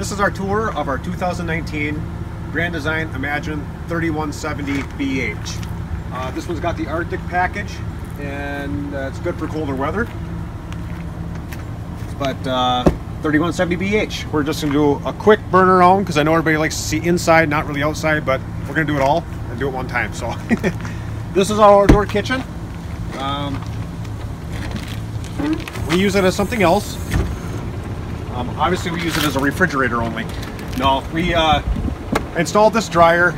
This is our tour of our 2019 Grand Design Imagine 3170 BH. Uh, this one's got the Arctic package and uh, it's good for colder weather. But uh, 3170 BH. We're just gonna do a quick burn around because I know everybody likes to see inside, not really outside, but we're gonna do it all and do it one time. So this is our outdoor kitchen. Um, we use it as something else. Um, obviously we use it as a refrigerator only. No, we uh, installed this dryer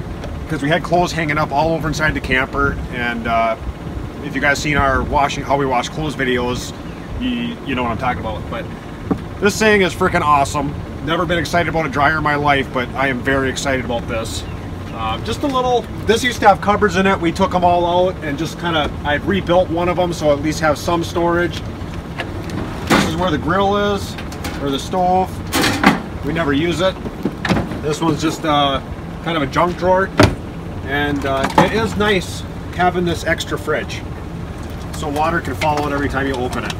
because we had clothes hanging up all over inside the camper and uh, if you guys seen our washing how we wash clothes videos you, you know what I'm talking about. But this thing is freaking awesome. Never been excited about a dryer in my life but I am very excited about this. Uh, just a little this used to have cupboards in it. We took them all out and just kind of I rebuilt one of them so at least have some storage. This is where the grill is or the stove we never use it. This one's just uh, kind of a junk drawer. And uh, it is nice having this extra fridge. So water can follow it every time you open it.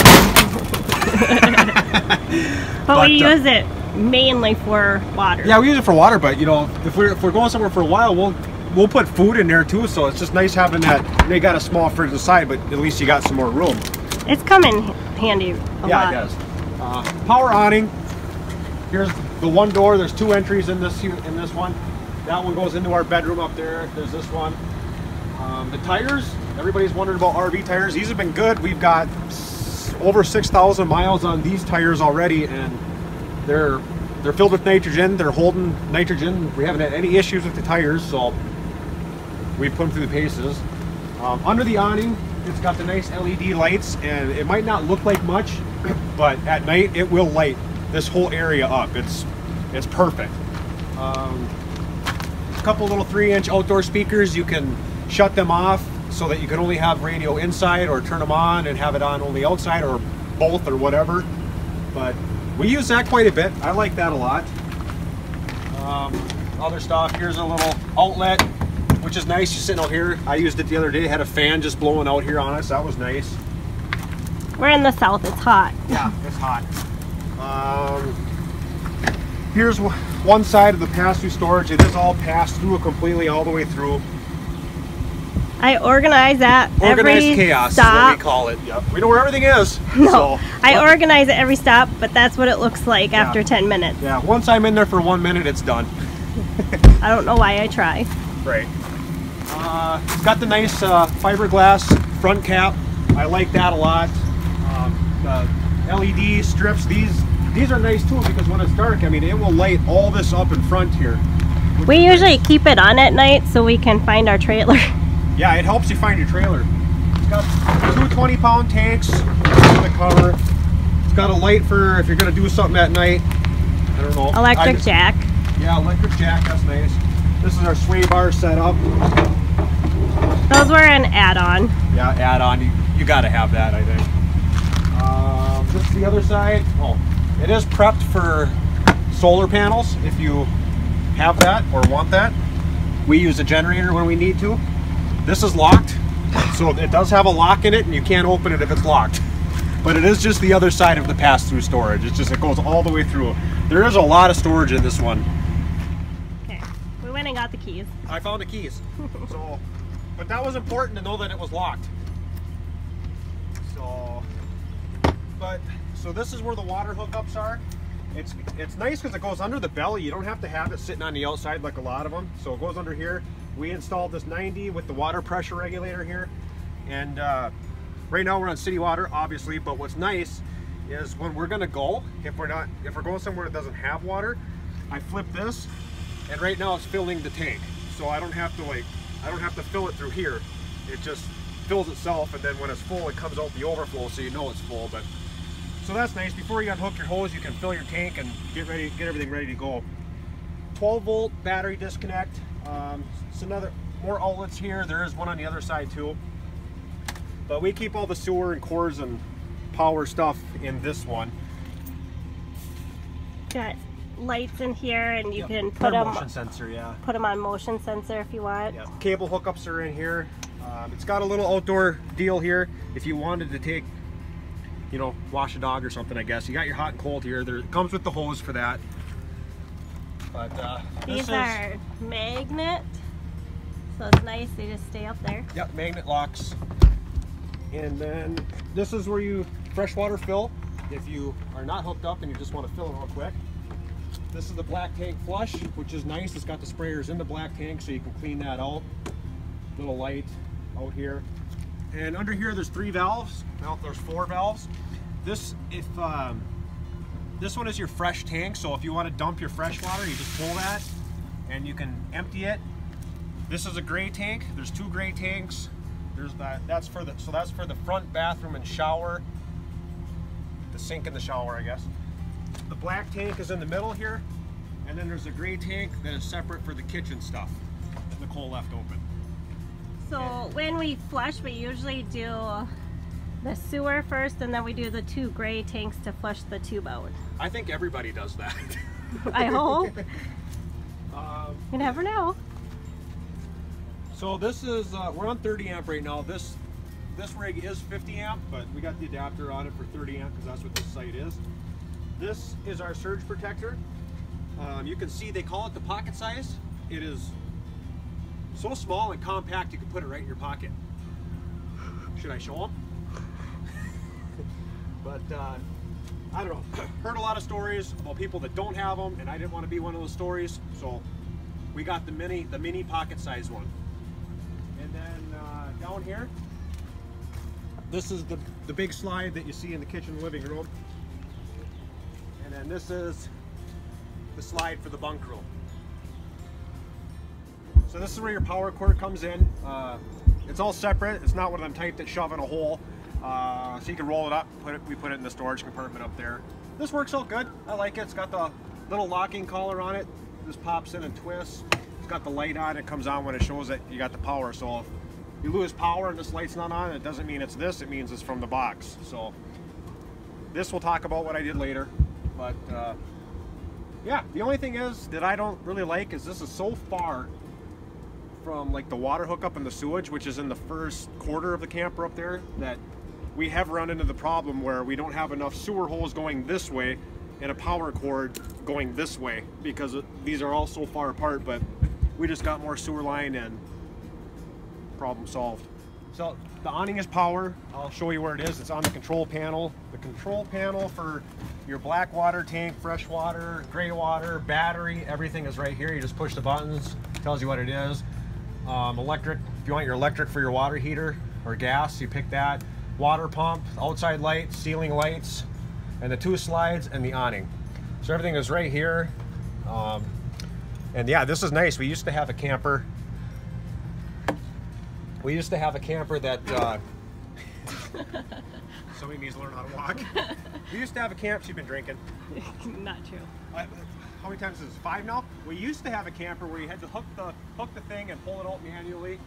But, but, we uh, use it mainly for water. Yeah we use it for water but you know if we're, if we're going somewhere for a while we'll we'll put food in there too. So it's just nice having that they got a small fridge inside but at least you got some more room. It's coming handy yeah lot. it does uh, power awning here's the one door there's two entries in this in this one that one goes into our bedroom up there. There's this one. Um, the tires, everybody's wondering about RV tires. These have been good. We've got over 6,000 miles on these tires already and they're they're filled with nitrogen. They're holding nitrogen. We haven't had any issues with the tires, so we put them through the paces. Um, under the awning, it's got the nice LED lights and it might not look like much, but at night it will light this whole area up. It's it's perfect. Um, couple little three inch outdoor speakers. You can shut them off so that you can only have radio inside or turn them on and have it on only outside or both or whatever. But we use that quite a bit. I like that a lot. Um, other stuff, here's a little outlet, which is nice. Just sitting out here. I used it the other day. Had a fan just blowing out here on us. That was nice. We're in the south. It's hot. Yeah, it's hot. Um, here's one side of the pass-through storage. It is all passed through completely all the way through. I organize that Organized every chaos stop. is what we call it. Yep. We know where everything is. No, so, I organize it every stop, but that's what it looks like yeah. after 10 minutes. Yeah, once I'm in there for one minute, it's done. I don't know why I try. Right. Uh, it's got the nice uh, fiberglass front cap. I like that a lot. Uh, the LED strips, these these are nice too because when it's dark, I mean, it will light all this up in front here. We usually nice. keep it on at night so we can find our trailer. Yeah, it helps you find your trailer. It's got two 20 pound tanks on the cover. It's got a light for if you're going to do something at night. I don't know. Electric just, jack. Yeah, electric jack, that's nice. This is our sway bar setup. Those were an add-on. Yeah, add-on. You, you got to have that, I think. This is the other side. Oh, it is prepped for solar panels if you have that or want that. We use a generator when we need to. This is locked, so it does have a lock in it and you can't open it if it's locked. But it is just the other side of the pass-through storage. It's just, it goes all the way through. There is a lot of storage in this one. Okay, we went and got the keys. I found the keys. so, but that was important to know that it was locked. But so this is where the water hookups are. It's it's nice because it goes under the belly. You don't have to have it sitting on the outside like a lot of them. So it goes under here. We installed this 90 with the water pressure regulator here. And uh, right now we're on city water, obviously. But what's nice is when we're gonna go, if we're not, if we're going somewhere that doesn't have water, I flip this, and right now it's filling the tank. So I don't have to like, I don't have to fill it through here. It just fills itself, and then when it's full, it comes out the overflow, so you know it's full. But so that's nice. Before you unhook your hose, you can fill your tank and get ready, get everything ready to go. 12 volt battery disconnect. Um, it's another more outlets here. There is one on the other side too. But we keep all the sewer and cores and power stuff in this one. Got lights in here and you yep. can put them motion sensor, yeah. Put them on motion sensor if you want. Yep. Cable hookups are in here. Um, it's got a little outdoor deal here. If you wanted to take you know, wash a dog or something, I guess. You got your hot and cold here. There comes with the hose for that. But uh, These are magnet, so it's nice. They just stay up there. Yep, magnet locks. And then this is where you freshwater fill. If you are not hooked up and you just want to fill it real quick. This is the black tank flush, which is nice. It's got the sprayers in the black tank so you can clean that out. Little light out here. And under here there's three valves. Now there's four valves. This, if um, this one is your fresh tank, so if you want to dump your fresh water, you just pull that and you can empty it. This is a gray tank. There's two gray tanks. There's that. That's for the. So that's for the front bathroom and shower. The sink and the shower, I guess. The black tank is in the middle here, and then there's a gray tank that is separate for the kitchen stuff that Nicole left open. So when we flush, we usually do the sewer first, and then we do the two gray tanks to flush the tube out. I think everybody does that. I hope. um, You never know. So this is, uh, we're on 30 amp right now. This this rig is 50 amp, but we got the adapter on it for 30 amp because that's what this site is. This is our surge protector. Um, you can see they call it the pocket size. It is so small and compact you can put it right in your pocket. Should I show them? but uh, I don't know. Heard a lot of stories about people that don't have them, and I didn't want to be one of those stories, so we got the mini, the mini pocket size one. And then uh, down here, this is the, the big slide that you see in the kitchen living room. And then this is the slide for the bunk room. So this is where your power cord comes in. Uh, it's all separate. It's not one of them type that shove in a hole. Uh, so you can roll it up. Put it. We put it in the storage compartment up there. This works all good. I like it. It's got the little locking collar on it. This pops in and twists. It's got the light on. It comes on when it shows that you got the power. So if you lose power and this light's not on, it doesn't mean it's this. It means it's from the box. So this we'll talk about what I did later. But uh, yeah, the only thing is that I don't really like is this is so far from like the water hookup and the sewage, which is in the first quarter of the camper up there, that we have run into the problem where we don't have enough sewer holes going this way and a power cord going this way because these are all so far apart, but we just got more sewer line and problem solved. So the awning is power. I'll show you where it is. It's on the control panel. The control panel for your black water tank, fresh water, gray water, battery, everything is right here. You just push the buttons, tells you what it is. Um, electric, if you want your electric for your water heater or gas, you pick that. Water pump, outside lights, ceiling lights, and the two slides and the awning. So everything is right here. Um, and yeah, this is nice. We used to have a camper. We used to have a camper that uh, somebody needs to learn how to walk. we used to have a camp. She's been drinking. Not true. Uh, how many times is this? Five now? We used to have a camper where you had to hook the hook the thing and pull it out manually.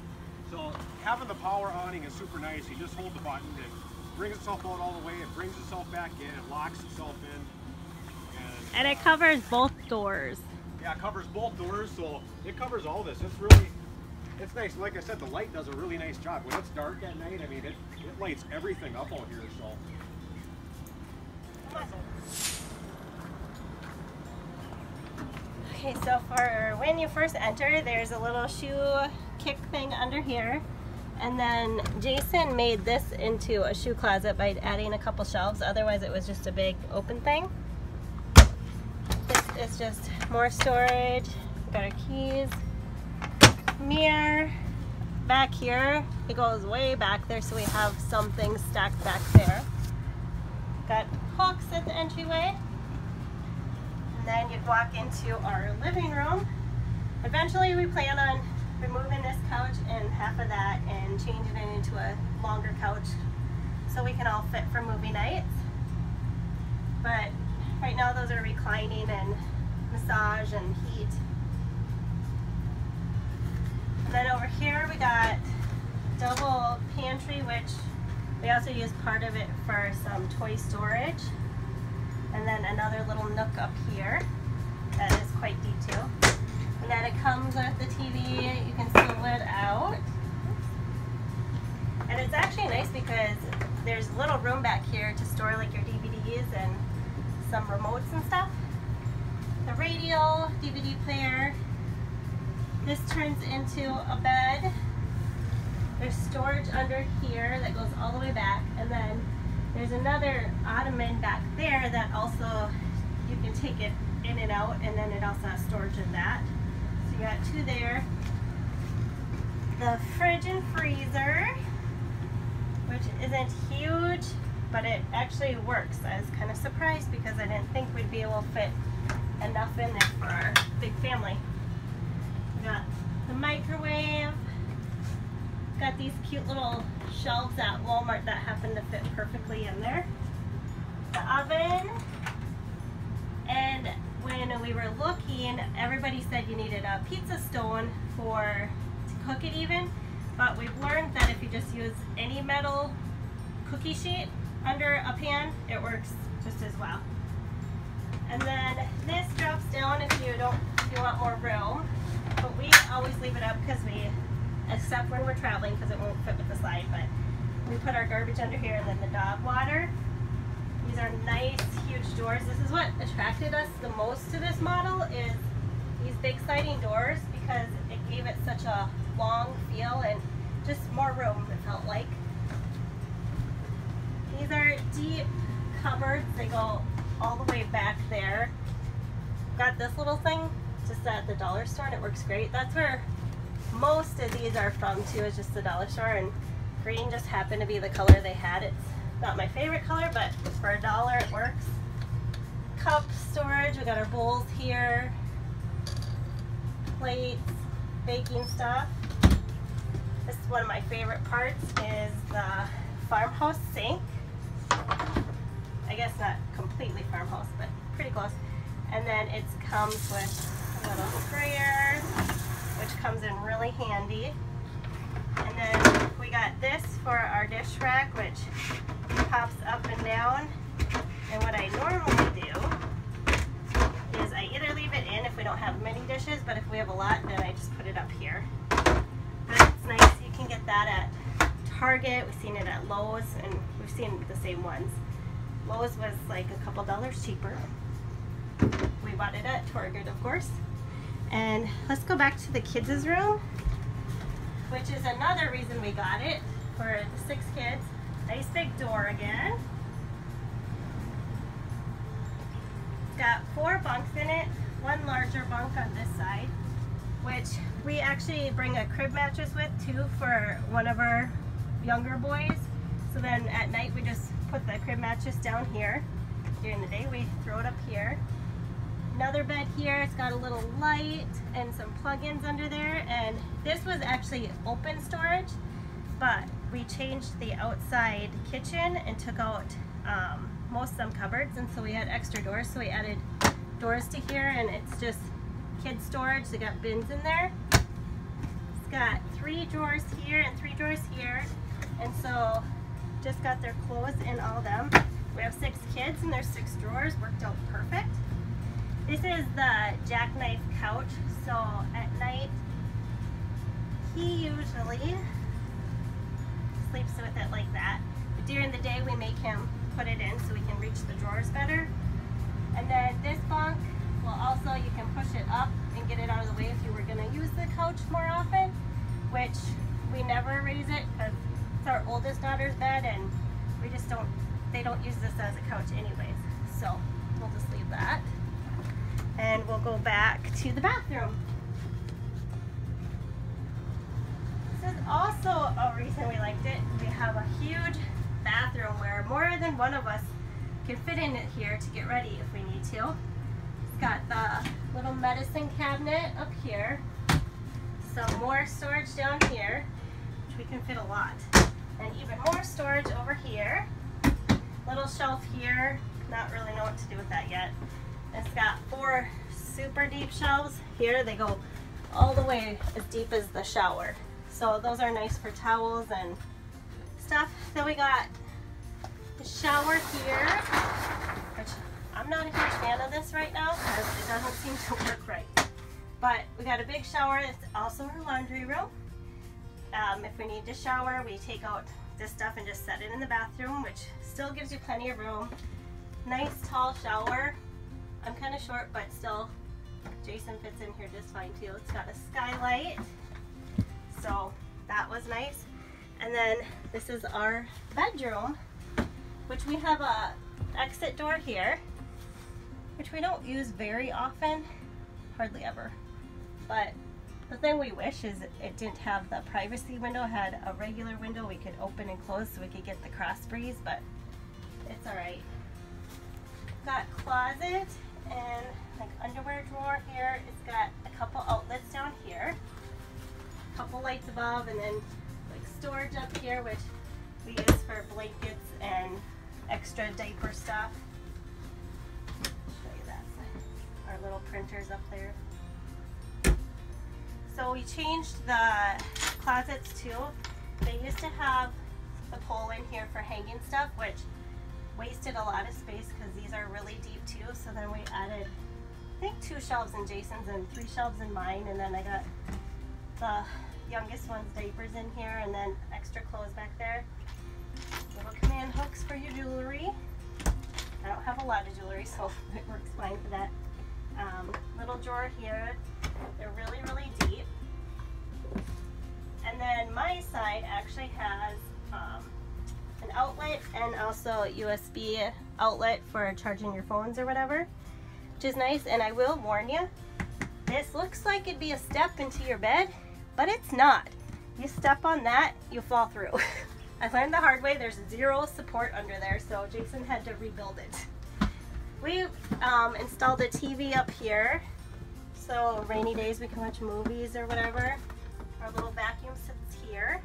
So having the power awning is super nice. You just hold the button, it brings itself out all the way, it brings itself back in, it locks itself in. And, And it uh, covers both doors. yeah, it covers both doors, so it covers all this. It's really, it's nice. Like I said, the light does a really nice job. When it's dark at night, I mean, it, it lights everything up out here, so. Okay, so for when you first enter, there's a little shoe kick thing under here. And then Jason made this into a shoe closet by adding a couple shelves. Otherwise, it was just a big open thing. This is just more storage. Got our keys, mirror. Back here, it goes way back there, so we have some things stacked back there. Got hooks at the entryway. And then you'd walk into our living room. Eventually we plan on removing this couch and half of that and changing it into a longer couch so we can all fit for movie nights. But right now those are reclining and massage and heat. And then over here we got double pantry which we also use part of it for some toy storage and then another little nook up here that is quite deep too. And then it comes with the TV, you can slow it out. And it's actually nice because there's little room back here to store like your DVDs and some remotes and stuff. The radio, DVD player. This turns into a bed. There's storage under here that goes all the way back. And then there's another ottoman back there that also, you can take it in and out. And then it also has storage in that. So you got two there. The fridge and freezer, which isn't huge, but it actually works. I was kind of surprised because I didn't think we'd be able to fit enough in there for our big family. We got the microwave, got these cute little shelves at Walmart that happen to fit perfectly in there. The oven, and when we were looking, everybody said you needed a pizza stone for to cook it even, but we've learned that if you just use any metal cookie sheet under a pan, it works just as well. And then this drops down if you don't, if you want more room. But we always leave it up because we, except when we're traveling because it won't fit with the slide, but we put our garbage under here and then the dog water. These are nice, huge doors. This is what attracted us the most to this model is these big sliding doors because it gave it such a long feel and just more room, it felt like. These are deep cupboards. They go all the way back there. Got this little thing just at the dollar store and it works great. That's where most of these are from too, is just the dollar store and green just happened to be the color they had. It's not my favorite color, but for a dollar it works. Cup storage, we got our bowls here, plates, baking stuff. This is one of my favorite parts is the farmhouse sink. I guess not completely farmhouse, but pretty close. And then it comes with a little sprayer, which comes in really handy. And then we got this for our dish rack, which pops up and down. And what I normally do is I either leave it in if we don't have many dishes, but if we have a lot, then I just put it up here. But it's nice, you can get that at Target, we've seen it at Lowe's, and we've seen the same ones. Lowe's was like a couple dollars cheaper. We bought it at Target, of course. And let's go back to the kids' room, which is another reason we got it for the six kids. Nice big door again. Got four bunks in it, one larger bunk on this side, which we actually bring a crib mattress with too for one of our younger boys. So then at night we just put the crib mattress down here. During the day we throw it up here. Another bed here, it's got a little light and some plug-ins under there. And this was actually open storage, but we changed the outside kitchen and took out um, most of them cupboards. And so we had extra doors, so we added doors to here and it's just kid storage. They got bins in there. It's got three drawers here and three drawers here. And so just got their clothes in all them. We have six kids and there's six drawers, worked out perfect. This is the jackknife couch, so at night he usually sleeps with it like that. But during the day we make him put it in so we can reach the drawers better. And then this bunk, well also you can push it up and get it out of the way if you were going to use the couch more often, which we never raise it because it's our oldest daughter's bed and we just don't, they don't use this as a couch anyways. So we'll just leave that. And we'll go back to the bathroom. This is also a reason we liked it. We have a huge bathroom where more than one of us can fit in it here to get ready if we need to. It's got the little medicine cabinet up here. Some more storage down here, which we can fit a lot. And even more storage over here. Little shelf here. Not really know what to do with that yet. It's got four super deep shelves. Here they go all the way as deep as the shower. So those are nice for towels and stuff. Then we got the shower here, which I'm not a huge fan of this right now because it doesn't seem to work right. But we got a big shower. It's also our laundry room. Um, if we need to shower, we take out this stuff and just set it in the bathroom, which still gives you plenty of room. Nice tall shower. I'm kind of short, but still Jason fits in here just fine too. It's got a skylight. So that was nice. And then this is our bedroom, which we have a exit door here, which we don't use very often, hardly ever. But the thing we wish is it didn't have the privacy window, had a regular window we could open and close so we could get the cross breeze, but it's all right. Got closet and like underwear drawer here. It's got a couple outlets down here, a couple lights above, and then like storage up here, which we use for blankets and extra diaper stuff. Show you that. Our little printers up there. So we changed the closets too. They used to have the pole in here for hanging stuff, which wasted a lot of space because these are really deep too. So then we added, I think two shelves in Jason's and three shelves in mine. And then I got the youngest one's diapers in here and then extra clothes back there. Little command hooks for your jewelry. I don't have a lot of jewelry, so it works fine for that. Um, little drawer here. They're really, really deep. And then my side actually has um, an outlet and also USB outlet for charging your phones or whatever, which is nice. And I will warn you, this looks like it'd be a step into your bed, but it's not. You step on that, you fall through. I learned the hard way, there's zero support under there, so Jason had to rebuild it. We um, installed a TV up here, so rainy days we can watch movies or whatever. Our little vacuum sits here.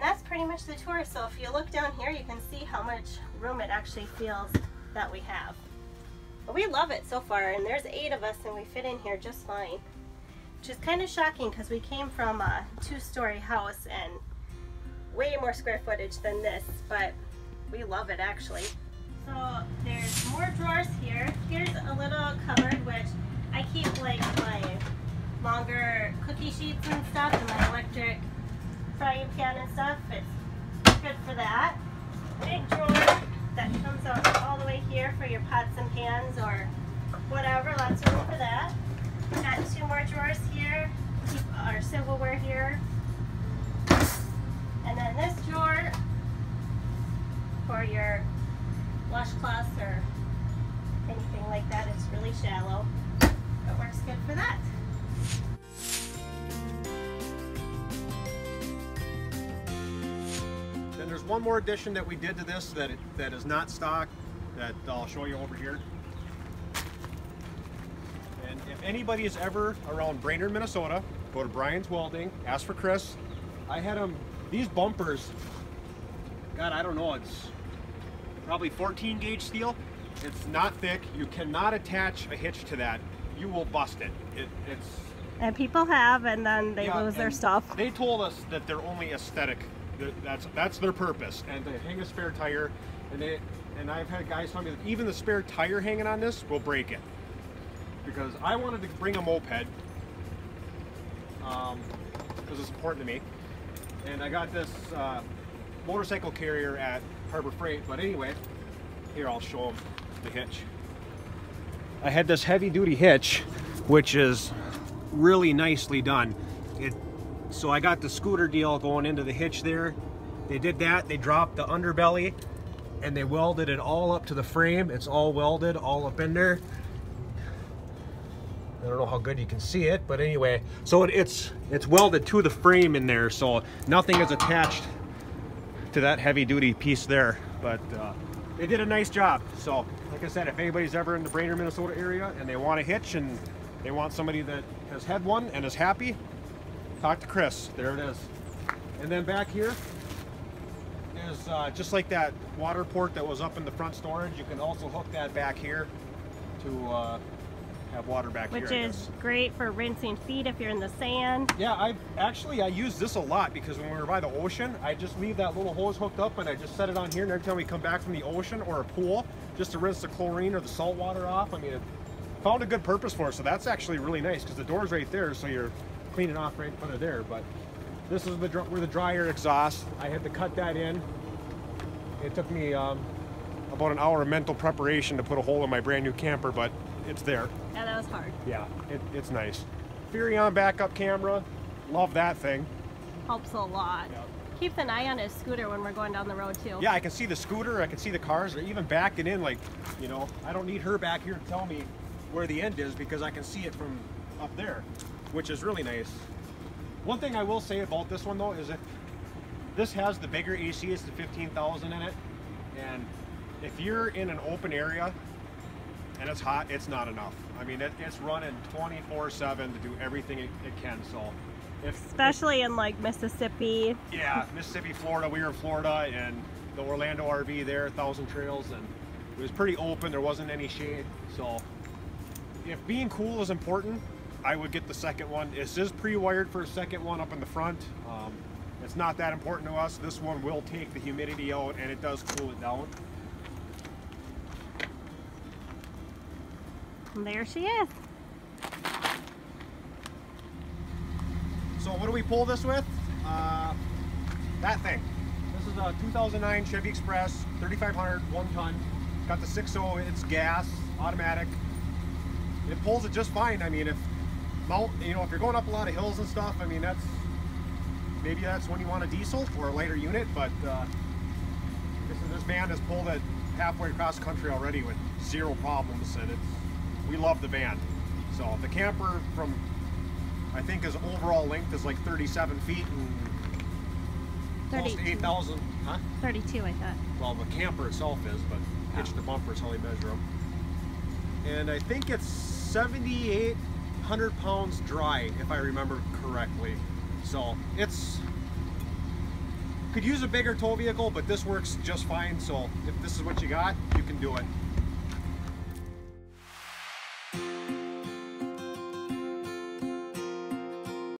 And that's pretty much the tour. So if you look down here, you can see how much room it actually feels that we have. But we love it so far, and there's eight of us and we fit in here just fine. Which is kind of shocking because we came from a two-story house and way more square footage than this, but we love it actually. So there's more drawers here. Here's a little cupboard which I keep like my longer cookie sheets and stuff and my electric frying pan and stuff. It's good for that. Big drawer that comes out all the way here for your pots and pans or whatever. Lots of room for that. Got two more drawers here. Keep our silverware here. And then this drawer for your washcloths or anything like that. It's really shallow. It works good for that. There's one more addition that we did to this that that is not stock that I'll show you over here. And if anybody is ever around Brainerd, Minnesota, go to Brian's Welding, ask for Chris. I had them, these bumpers, God, I don't know, it's probably 14 gauge steel. It's not thick. You cannot attach a hitch to that. You will bust it. it it's And people have, and then they yeah, lose their stuff. They told us that they're only aesthetic. That- That's that's their purpose, and to hang a spare tire, and they and I've had guys tell me that even the spare tire hanging on this will break it. Because I wanted to bring a moped, um, because it's important to me, and I got this uh, motorcycle carrier at Harbor Freight. But anyway, here I'll show them the hitch. I had this heavy duty hitch, which is really nicely done. So I got the scooter deal going into the hitch there. They did that. They dropped the underbelly and they welded it all up to the frame. It's all welded all up in there. I don't know how good you can see it, but anyway, so it, it's it's welded to the frame in there, so nothing is attached to that heavy duty piece there. But uh, they did a nice job. So, like I said, if anybody's ever in the Brainerd, Minnesota area and they want a hitch and they want somebody that has had one and is happy, talk to Chris. There it is. And then back here is uh, just like that water port that was up in the front storage. You can also hook that back here to uh, have water back Which here. I is great for rinsing feet if you're in the sand. Yeah, I actually I use this a lot because when we were by the ocean, I just leave that little hose hooked up and I just set it on here. And every time we come back from the ocean or a pool, just to rinse the chlorine or the salt water off. I mean, it found a good purpose for it. So that's actually really nice because the door's right there, so you're cleaning off right in front of there. But this is the where the dryer exhaust. I had to cut that in. It took me um, about an hour of mental preparation to put a hole in my brand new camper, but it's there. Yeah, that was hard. Yeah, it, it's nice. Furrion backup camera, love that thing. Helps a lot. Yeah. Keeps an eye on his scooter when we're going down the road too. Yeah, I can see the scooter, I can see the cars, they're even backing in like, you know, I don't need her back here to tell me where the end is because I can see it from up there, which is really nice. One thing I will say about this one though is that this has the bigger AC, it's the 15,000 in it, and if you're in an open area and it's hot, it's not enough. I mean, it, it's running 24/7 to do everything it, it can. So, if Especially in like Mississippi. yeah, Mississippi, Florida. We were in Florida and the Orlando RV there, Thousand Trails, and it was pretty open. There wasn't any shade. So, if being cool is important, I would get the second one. This is pre-wired for a second one up in the front. Um, it's not that important to us. This one will take the humidity out and it does cool it down. And there she is. So what do we pull this with? Uh, that thing. This is a 2009 Chevy Express, 3500, one ton. Got the 6.0, it's gas, automatic. It pulls it just fine. I mean, if mount, you know, if you're going up a lot of hills and stuff, I mean, that's maybe that's when you want a diesel or a lighter unit. But uh, this this van has pulled it halfway across the country already with zero problems, and it's we love the van. So the camper from I think his overall length is like 37 feet and close to 32. 8,000. Huh? 32, I thought. Well, the camper itself is, but hitch to bumper is how they measure them. And I think it's 7,800 pounds dry, if I remember correctly. So it's could use a bigger tow vehicle, but this works just fine. So if this is what you got, you can do it.